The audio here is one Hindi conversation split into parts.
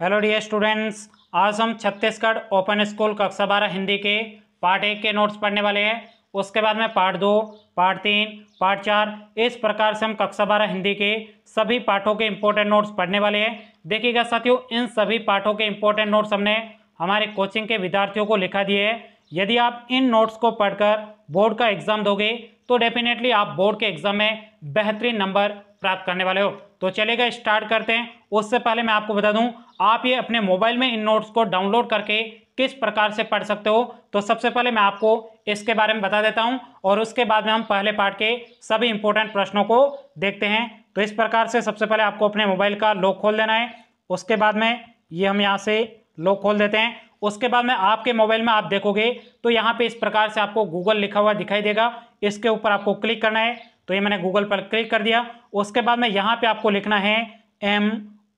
हेलो डियर स्टूडेंट्स आज हम छत्तीसगढ़ ओपन स्कूल कक्षा बारह हिंदी के पार्ट एक के नोट्स पढ़ने वाले हैं। उसके बाद में पार्ट दो पार्ट तीन पार्ट चार, इस प्रकार से हम कक्षा बारह हिंदी के सभी पाठों के इम्पोर्टेंट नोट्स पढ़ने वाले हैं। देखिएगा साथियों, इन सभी पाठों के इम्पोर्टेंट नोट्स हमने हमारे कोचिंग के विद्यार्थियों को लिखा दिए हैं। यदि आप इन नोट्स को पढ़कर बोर्ड का एग्ज़ाम दोगे तो डेफिनेटली आप बोर्ड के एग्ज़ाम में बेहतरीन नंबर प्राप्त करने वाले हो। तो चलेगा स्टार्ट करते हैं। उससे पहले मैं आपको बता दूँ, आप ये अपने मोबाइल में इन नोट्स को डाउनलोड करके किस प्रकार से पढ़ सकते हो? तो सबसे पहले मैं आपको इसके बारे में बता देता हूँ और उसके बाद में हम पहले पार्ट के सभी इंपॉर्टेंट प्रश्नों को देखते हैं। तो इस प्रकार से सबसे पहले आपको अपने मोबाइल का लॉक खोल देना है। उसके बाद में ये हम यहाँ से लॉक खोल देते हैं। उसके बाद में आपके मोबाइल में आप देखोगे तो यहाँ पे इस प्रकार से आपको गूगल लिखा हुआ दिखाई देगा। इसके ऊपर आपको क्लिक करना है। तो ये मैंने गूगल पर क्लिक कर दिया। उसके बाद में यहाँ पे आपको लिखना है M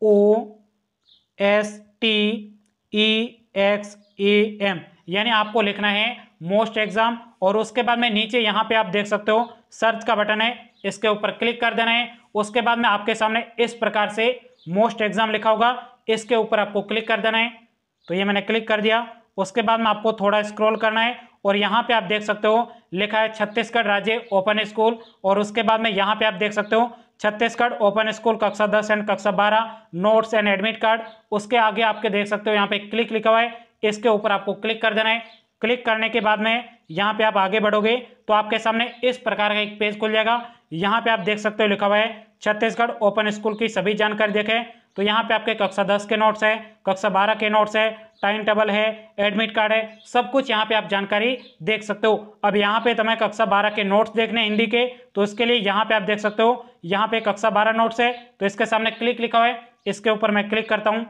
O S T E X E M यानी आपको लिखना है मोस्ट एग्ज़ाम और उसके बाद में नीचे यहाँ पे आप देख सकते हो सर्च का बटन है, इसके ऊपर क्लिक कर देना है। उसके बाद में आपके सामने इस प्रकार से मोस्ट एग्ज़ाम लिखा होगा, इसके ऊपर आपको क्लिक कर देना है। तो ये मैंने क्लिक कर दिया। उसके बाद में आपको थोड़ा स्क्रॉल करना है। और यहाँ पे आप देख सकते हो लिखा है छत्तीसगढ़ राज्य ओपन स्कूल और उसके बाद में यहाँ पे आप देख सकते हो छत्तीसगढ़ ओपन स्कूल कक्षा दस एंड कक्षा बारह नोट्स एंड एडमिट कार्ड उसके आगे आपके देख सकते हो यहाँ पे क्लिक लिखा हुआ है, इसके ऊपर आपको क्लिक कर देना है। क्लिक करने के बाद में यहाँ पे आप आगे बढ़ोगे तो आपके सामने इस प्रकार का एक पेज खुल जाएगा। यहाँ पे आप देख सकते हो लिखा हुआ है, छत्तीसगढ़ ओपन स्कूल की सभी जानकारी देखें। तो यहाँ पे आपके कक्षा दस के नोट्स है, कक्षा बारह के नोट्स है टाइम टेबल है एडमिट कार्ड है, सब कुछ यहाँ पे आप जानकारी देख सकते हो। अब यहाँ पे तुम्हें कक्षा बारह के नोट्स देखने हिंदी के तो इसके लिए यहाँ पे आप देख सकते हो, यहाँ पे कक्षा बारह नोट्स है तो इसके सामने क्लिक लिखा हुआ है, इसके ऊपर मैं क्लिक करता हूँ।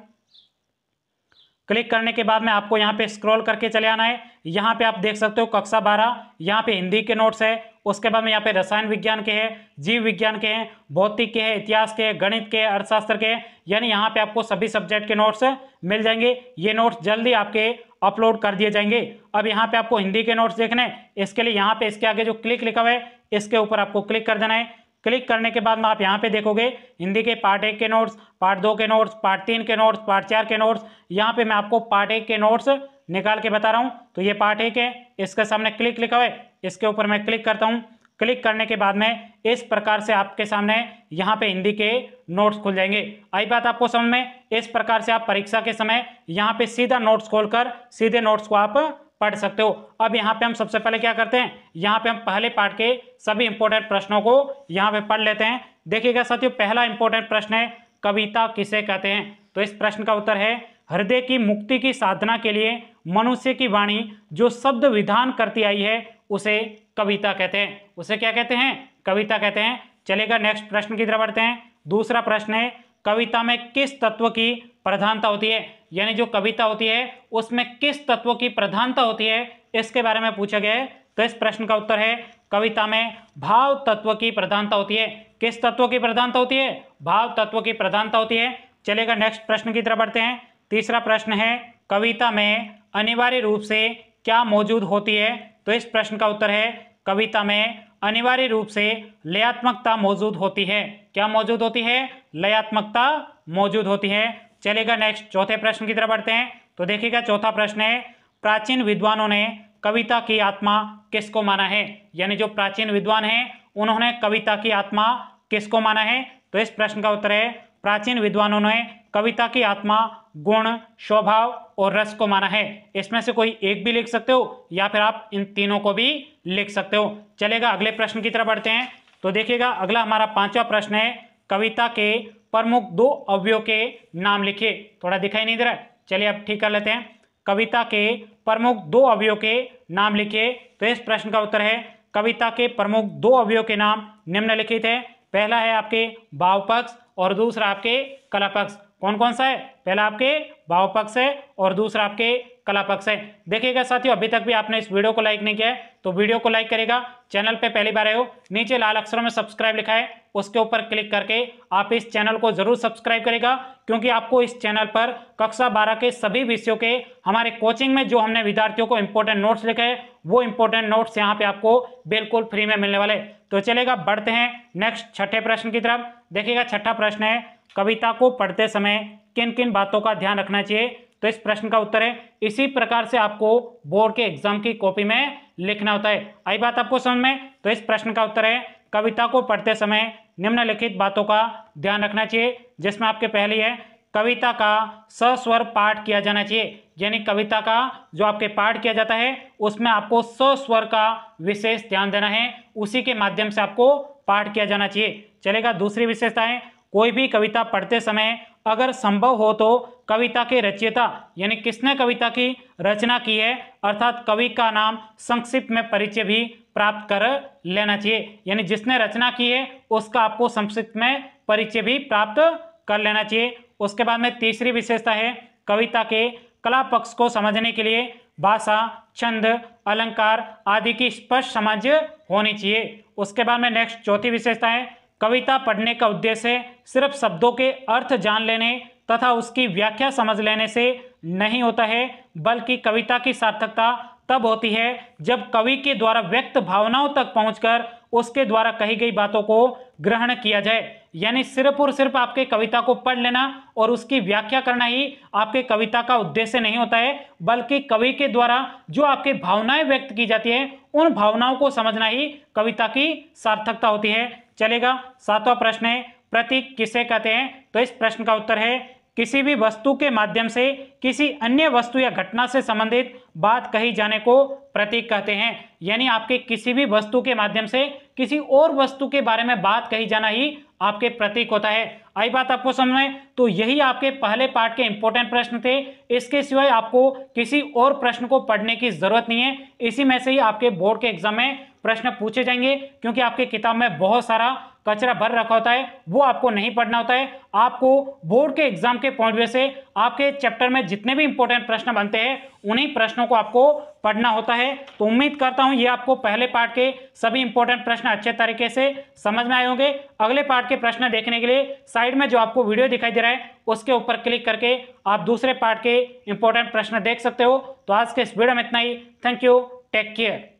क्लिक करने के बाद में आपको यहाँ पे स्क्रॉल करके चले आना है। यहाँ पे आप देख सकते हो कक्षा बारह, यहाँ पे हिंदी के नोट्स है। उसके बाद में यहाँ पे रसायन विज्ञान के हैं, जीव विज्ञान के हैं, भौतिक के हैं, इतिहास के गणित के अर्थशास्त्र के यानी यहाँ पे आपको सभी सब्जेक्ट के नोट्स मिल जाएँगे। ये नोट्स जल्दी आपके अपलोड कर दिए जाएँगे। अब यहाँ पे आपको हिंदी के नोट्स देखने इसके लिए यहाँ पे इसके आगे जो क्लिक लिखा हुआ है, इसके ऊपर आपको क्लिक कर देना है। क्लिक करने के बाद में आप यहाँ पे देखोगे, हिंदी के पार्ट एक के नोट्स पार्ट दो के नोट्स पार्ट तीन के नोट्स पार्ट चार के नोट्स यहाँ पे मैं आपको पार्ट एक के नोट्स निकाल के बता रहा हूँ। तो ये पार्ट एक है, इसके सामने क्लिक लिखा हुआ है, इसके ऊपर मैं क्लिक करता हूँ। क्लिक करने के बाद में इस प्रकार से आपके सामने यहाँ पे हिंदी के नोट्स खुल जाएँगे। आई बात आपको समझ में, इस प्रकार से आप परीक्षा के समय यहाँ पे सीधा नोट्स खोलकर, सीधे नोट्स को आप पढ़ सकते हो। अब यहाँ पे हम सबसे पहले क्या करते हैं? यहाँ पे हम पहले पार्ट के सभी इंपॉर्टेंट प्रश्नों को यहाँ पे पढ़ लेते हैं। देखिएगा साथियों, पहला इंपॉर्टेंट प्रश्न है, कविता किसे कहते हैं? तो इस प्रश्न का उत्तर है, हृदय की मुक्ति की साधना के लिए मनुष्य की वाणी जो शब्द विधान करती आई है, उसे कविता कहते हैं। उसे क्या कहते हैं? कविता कहते हैं। चलेगा नेक्स्ट प्रश्न की तरफ़ बढ़ते हैं। दूसरा प्रश्न है, कविता में किस तत्व की प्रधानता होती है, यानी जो कविता होती है, उसमें किस तत्व की प्रधानता होती है, इसके बारे में पूछा गया है। तो इस प्रश्न का उत्तर है, कविता में भाव तत्व की प्रधानता होती है। किस तत्व की प्रधानता होती है? भाव तत्व की प्रधानता होती है। चलेगा नेक्स्ट प्रश्न की तरफ़ बढ़ते हैं। तीसरा प्रश्न है, कविता में अनिवार्य रूप से क्या मौजूद होती है? तो इस प्रश्न का उत्तर है, कविता में अनिवार्य रूप से लयात्मकता मौजूद होती है। क्या मौजूद होती है? लयात्मकता मौजूद होती है। चलेगा नेक्स्ट चौथे प्रश्न की तरफ़ बढ़ते हैं। तो देखिएगा, चौथा प्रश्न है, प्राचीन विद्वानों ने कविता की आत्मा किसको माना है? यानी जो प्राचीन विद्वान हैं, उन्होंने कविता की आत्मा किसको माना है? तो इस प्रश्न का उत्तर है, प्राचीन विद्वानों ने कविता की आत्मा गुण, स्वभाव और रस को माना है। इसमें से कोई एक भी लिख सकते हो, या फिर आप इन तीनों को भी लिख सकते हो। चलेगा, अगले प्रश्न की तरफ़ बढ़ते हैं। तो देखिएगा, अगला हमारा पांचवा प्रश्न है कविता के प्रमुख दो अवयों के नाम लिखिए थोड़ा दिखाई नहीं दे रहा चलिए अब ठीक कर लेते हैं। कविता के प्रमुख दो अवयों के नाम लिखिए तो इस प्रश्न का उत्तर है, कविता के प्रमुख दो अवयों के नाम निम्नलिखित है। पहला है आपके भाव पक्ष और दूसरा आपके कला पक्ष कौन कौन सा है? पहला आपके भाव पक्ष है और दूसरा आपके कला पक्ष है। देखिएगा साथियों, अभी तक भी आपने इस वीडियो को लाइक नहीं किया है तो वीडियो को लाइक करेगा चैनल पे पहली बार आए हो, नीचे लाल अक्षरों में सब्सक्राइब लिखा है, उसके ऊपर क्लिक करके आप इस चैनल को ज़रूर सब्सक्राइब करेगा क्योंकि आपको इस चैनल पर कक्षा बारह के सभी विषयों के, हमारे कोचिंग में जो हमने विद्यार्थियों को इंपॉर्टेंट नोट्स लिखे हैं, वो इंपॉर्टेंट नोट्स यहाँ पे आपको बिल्कुल फ्री में मिलने वाले तो चलेगा बढ़ते हैं नेक्स्ट छठे प्रश्न की तरफ़। देखिएगा, छठा प्रश्न है, कविता को पढ़ते समय किन किन बातों का ध्यान रखना चाहिए? तो इस प्रश्न का उत्तर है। इसी प्रकार से आपको बोर्ड के एग्ज़ाम की कॉपी में लिखना होता है। आई बात आपको समझ में? तो इस प्रश्न का उत्तर है, कविता को पढ़ते समय निम्नलिखित बातों का ध्यान रखना चाहिए, जिसमें आपके पहली है, कविता का सस्वर पाठ किया जाना चाहिए। यानी कविता का जो आपके पाठ किया जाता है, उसमें आपको सस्वर का विशेष ध्यान देना है। उसी के माध्यम से आपको पाठ किया जाना चाहिए। चलेगा, दूसरी विशेषता है, कोई भी कविता पढ़ते समय अगर संभव हो तो कविता के रचयिता, यानी किसने कविता की रचना की है, अर्थात कवि का नाम संक्षिप्त में परिचय भी प्राप्त कर लेना चाहिए। यानी जिसने रचना की है, उसका आपको संक्षिप्त में परिचय भी प्राप्त कर लेना चाहिए। उसके बाद में तीसरी विशेषता है, कविता के कला पक्ष को समझने के लिए भाषा, छंद, अलंकार आदि की स्पष्ट समझ होनी चाहिए। उसके बाद में नेक्स्ट चौथी विशेषता है, कविता पढ़ने का उद्देश्य सिर्फ़ शब्दों के अर्थ जान लेने तथा उसकी व्याख्या समझ लेने से नहीं होता है, बल्कि कविता की सार्थकता तब होती है जब कवि के द्वारा व्यक्त भावनाओं तक पहुंचकर उसके द्वारा कही गई बातों को ग्रहण किया जाए। यानी सिर्फ़ और सिर्फ़ आपके कविता को पढ़ लेना और उसकी व्याख्या करना ही आपके कविता का उद्देश्य नहीं होता है, बल्कि कवि के द्वारा जो आपके भावनाएँ व्यक्त की जाती है, उन भावनाओं को समझना ही कविता की सार्थकता होती है। चलेगा, सातवां प्रश्न है, प्रतीक किसे कहते हैं? तो इस प्रश्न का उत्तर है किसी भी वस्तु के माध्यम से, किसी अन्य वस्तु या घटना से संबंधित बात कही जाने को प्रतीक कहते हैं। यानी आपके किसी भी वस्तु के माध्यम से, किसी और वस्तु के बारे में बात कही जाना ही आपके प्रतीक होता है। आई बात आपको समझ में तो यही आपके पहले पार्ट के इंपॉर्टेंट प्रश्न थे। इसके सिवाय आपको किसी और प्रश्न को पढ़ने की ज़रूरत नहीं है। इसी में से ही आपके बोर्ड के एग्ज़ाम में प्रश्न पूछे जाएँगे, क्योंकि आपके किताब में बहुत सारा कचरा भर रखा होता है, वो आपको नहीं पढ़ना होता है। आपको बोर्ड के एग्ज़ाम के पॉइंट से आपके चैप्टर में जितने भी इंपॉर्टेंट प्रश्न बनते हैं, उन्हीं प्रश्नों को आपको पढ़ना होता है। तो उम्मीद करता हूँ, ये आपको पहले पार्ट के सभी इंपॉर्टेंट प्रश्न अच्छे तरीके से समझ में आए होंगे। अगले पार्ट के प्रश्न देखने के लिए साइड में जो आपको वीडियो दिखाई दे रहा है, उसके ऊपर क्लिक करके आप दूसरे पार्ट के इंपॉर्टेंट प्रश्न देख सकते हो। तो आज के इस वीडियो में इतना ही। Thank you take care